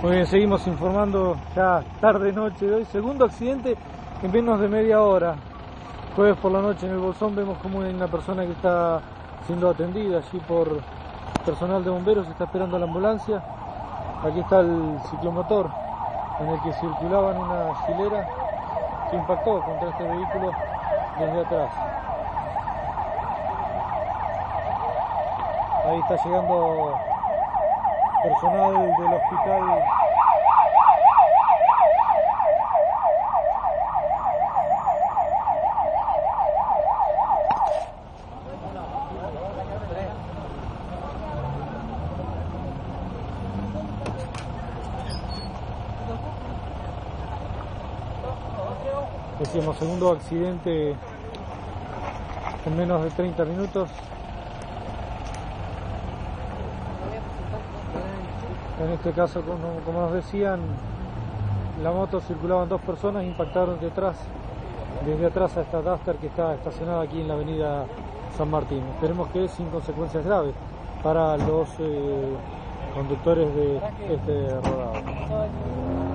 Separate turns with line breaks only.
Muy bien, seguimos informando ya tarde noche de hoy. Segundo accidente en menos de media hora. Jueves por la noche en el Bolsón vemos como hay una persona que está siendo atendida allí por personal de bomberos, está esperando la ambulancia. Aquí está el ciclomotor en el que circulaban una hilera que impactó contra este vehículo desde atrás. Ahí está llegando personal del hospital. Segundo accidente en menos de 30 minutos en este caso como, nos decían la moto circulaban dos personas impactaron detrás desde atrás a esta Duster que está estacionada aquí en la avenida San Martín. Esperemos que sin consecuencias graves para los eh, conductores de este rodado